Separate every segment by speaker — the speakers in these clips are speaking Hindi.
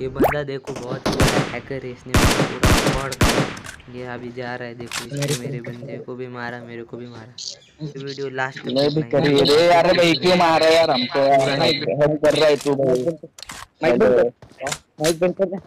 Speaker 1: ये बंदा देखो बहुत हैकर है इसने पूरा ये अभी जा रहा है देखो इसने मेरे बंदे को भी मारा मेरे को भी मारा। ये वीडियो लास्ट
Speaker 2: मैं भी करी। रे यार भाई क्यों मार रहा है यार हमको यार हम कर रहा है तू भाई।
Speaker 3: माइक बंद कर। माइक बंद कर।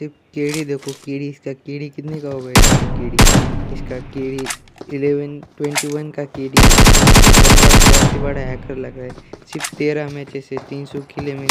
Speaker 1: सिर्फ़ केड़ी देखो, कीड़ी, इसका कीड़ी कितने का होगा? इसका केड़ी, इसका कीड़ी इलेवन, ट्वेंटी वन का कीड़ी। बड़ा हैकर लग रहा है। सिर्फ़ तेरह मैच से तीन सौ किले में।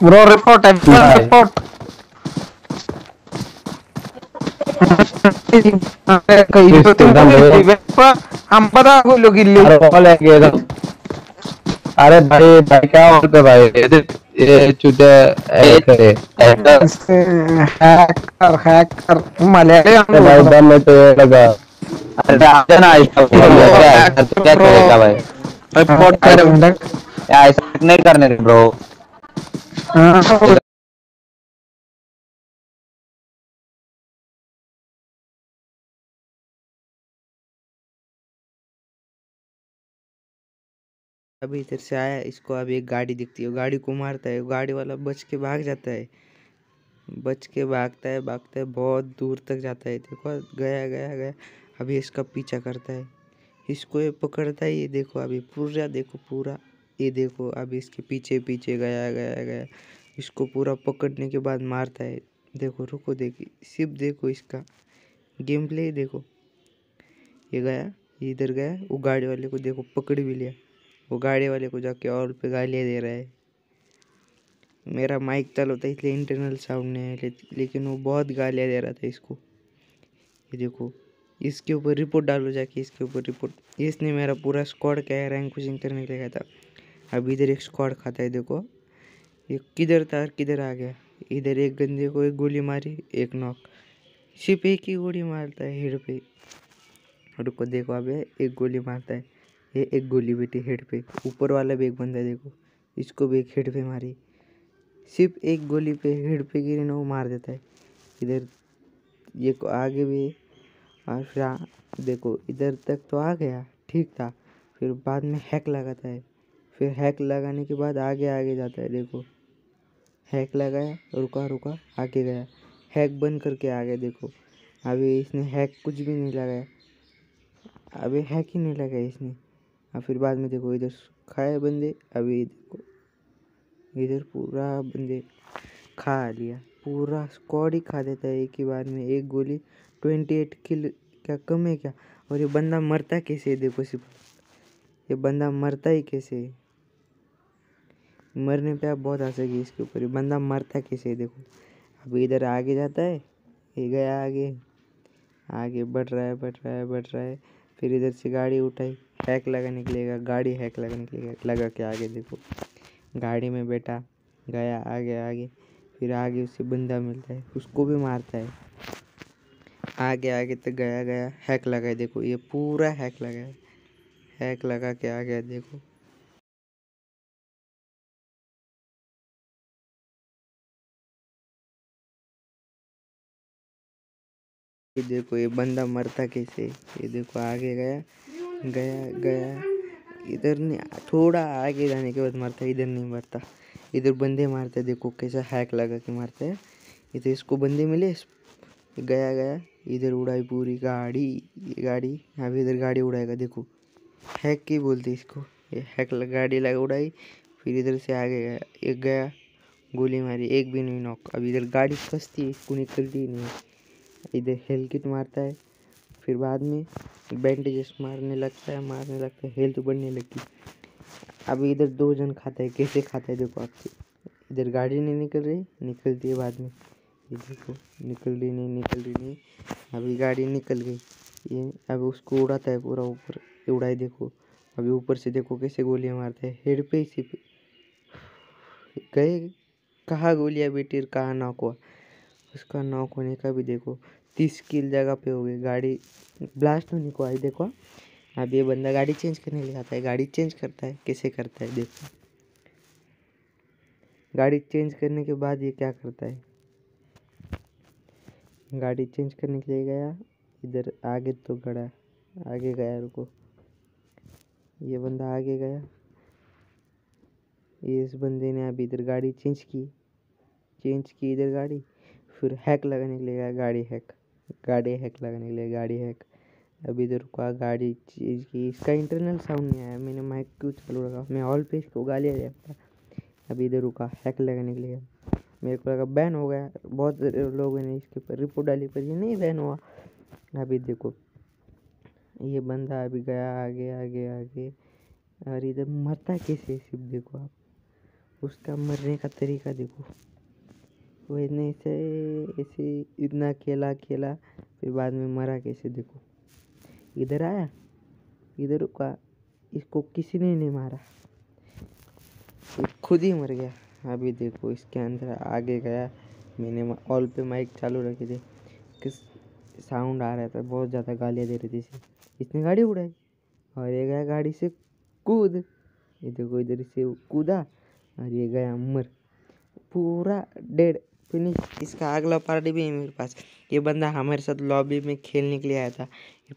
Speaker 4: Bro, report, I yeah. report.
Speaker 5: अरे भाई भाई क्या बोलते भाई ये चुटे करे
Speaker 4: हैकर हैकर मलयालम
Speaker 5: भाई दम में तो ये लगा अरे आते ना इस तो क्या करेगा भाई रिपोर्ट कर ऐसा नहीं करने ब्रो
Speaker 4: हाँ,
Speaker 1: अभी इधर से आया इसको अभी एक गाड़ी दिखती है गाड़ी को मारता है गाड़ी वाला बच के भाग जाता है। बच के भागता है भागता है बहुत दूर तक जाता है देखो गया गया गया अभी इसका पीछा करता है। इसको ये पकड़ता है ये देखो अभी पूरा देखो पूरा। ये देखो अभी इसके पीछे पीछे गया गया गया। इसको पूरा पकड़ने के बाद मारता है। देखो, रुको देखिए सिर्फ़ देखो इसका। गेम प्ले देखो। ये गया, ये इधर गया। वो गाड़ी वाले को देखो, पकड़ भी लिया। वो गाड़ी वाले को जाके और पे गालियाँ दे रहा है। मेरा माइक चालू था, इसलिए इंटरनल साउंड नहीं है लेकिन वो बहुत गालियाँ दे रहा था इसको। ये देखो। इसके ऊपर रिपोर्ट डालो जाके, इसके ऊपर रिपोर्ट इसने मेरा पूरा स्क्वाड क्या है रैंक पुशिंग करने के लिए गया था। अब इधर एक स्क्वाड खाता है, देखो। ये किधर था किधर आ गया? इधर एक गंदे को एक गोली मारी, एक नॉक सिर्फ़ एक ही गोली मारता है हेड पे। रुको, देखो अब एक गोली मारता है। ये एक गोली बेटी हेड पे। ऊपर वाला भी एक बंदा देखो। इसको भी एक हेड पे मारी। सिर्फ़ एक गोली पे हेड पे गिरी ना, वो मार देता है। इधर ये को आगे भी और फिर देखो, इधर तक तो आ गया, ठीक था। फिर बाद में हैक लगाता है। फिर हैक लगाने के बाद आगे आगे जाता है, देखो। हैक लगाया, रुका रुका, आगे गया। हैक बंद करके आ गया, देखो। अभी इसने हैक कुछ भी नहीं लगाया। अभी हैक ही नहीं लगाया इसने। और फिर बाद में देखो, इधर खाए बंदे, अभी देखो। इधर पूरा बंदे खा लिया। पूरा स्क्वाड ही खा देता है एक ही बार में। एक गोली ट्वेंटी एट किल क्या कम है क्या? और ये बंदा मरता कैसे है? देखो सिर्फ़। ये बंदा मरता ही कैसे है? मरने पे आप बहुत हंसेगी इसके ऊपर। बंदा मरता कैसे देखो। अभी इधर आगे जाता है, ये गया आगे। आगे बढ़ रहा है, बढ़ रहा है, बढ़ रहा है। फिर इधर से गाड़ी उठाई, हैक लगा निकलेगा, गाड़ी हैक लगा निकलेगा, लगा के आगे देखो। गाड़ी में बैठा, गया आगे आगे। फिर आगे उससे बंदा मिलता है, उसको भी मारता है। आगे आगे तक गया गया, हैक लगा देखो, ये पूरा हैक लगा हैक लगा के आ गया देखो। ये देखो, ये बंदा मरता कैसे? ये देखो, आगे गया गया गया। इधर नहीं, थोड़ा आगे जाने के बाद मरता, इधर नहीं मरता। इधर बंदे मारते देखो कैसा हैक लगा के मारते हैं। इधर इसको बंदे मिले, गया गया। इधर उड़ाई पूरी गाड़ी, ये गाड़ी अभी इधर गाड़ी उड़ाएगा, देखो। हैक की बोलते इसको। ये हैक लग- गाड़ी लगा, उड़ाई, फिर इधर से आगे गया। एक गया, गोली मारी, एक भी नहीं नॉक अब इधर गाड़ी फंसती है इसको निकलती नहीं इधर हेल किट मारता है, फिर बाद में बैंडेजेस मारने लगता है, मारने लगता है, हेल्थ बढ़ने लगती अब इधर दो जन खाता है, कैसे खाता है देखो आपसे इधर गाड़ी नहीं निकल रही, निकलती है बाद में। ये देखो, निकल रही नहीं, निकल रही नहीं, अभी गाड़ी निकल गई। ये अब उसको उड़ाता है पूरा ऊपर, ये उड़ाई देखो। अभी ऊपर से देखो कैसे गोलियाँ मारता है, हेड पे इसी पे गए, कहाँ गोलियाँ बेटी, कहाँ नॉक? हुआ उसका नॉक होने का भी देखो तीस किल जगह पे हो गई गाड़ी ब्लास्ट होने को आई, देखो। अब ये बंदा गाड़ी चेंज करने ले जाता है। गाड़ी चेंज करता है। कैसे करता है? देखो। गाड़ी चेंज करने के बाद ये क्या करता है? गाड़ी चेंज करने के लिए गया। इधर आगे तो गड़ा। आगे गया, रुको। ये बंदा आगे गया। ये इस बंदे ने अभी इधर गाड़ी चेंज की। चेंज की इधर गाड़ी। फिर हैक लगाने के लिए गया। गाड़ी हैक गाड़ी हैक लगाने के लिए, गाड़ी हैक। अभी इधर रुका, गाड़ी चेंज की, इसका इंटरनल साउंड नहीं आया। मैंने माइक क्यों चालू रखा? मैं ऑल पे इसको रहा था अभी इधर रुका, हैक लगाने के लिए। मेरे को लगा बैन हो गया। बहुत लोगों ने इसके ऊपर रिपोर्ट डाली, पर ये नहीं बैन हुआ। अभी देखो, ये बंदा अभी गया, आगे आगे आगे। और इधर मरता कैसे सिर्फ़ देखो आप। उसका मरने का तरीका देखो। वो इतने ऐसे ऐसे इतना खेला खेला, फिर बाद में मरा कैसे देखो। इधर आया, इधर रुका, इसको किसी ने नहीं मारा। खुद ही मर गया। अभी देखो इसके अंदर आगे गया। मैंने ऑल पे माइक चालू रखे थे। किस, साउंड आ रहा था, बहुत ज़्यादा गालियाँ दे रही थी इसे। इसने गाड़ी उड़ाई और ये गया गाड़ी से कूद। ये देखो इधर से कूदा और ये गया मर। पूरा डेड। फिनिश, इसका अगला पार्ट भी है मेरे पास। ये बंदा हमारे साथ लॉबी में खेलने के लिए आया था।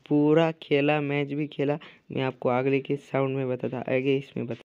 Speaker 1: पूरा खेला मैच भी खेला। मैं आपको अगले के साउंड में बताता, आगे इसमें बता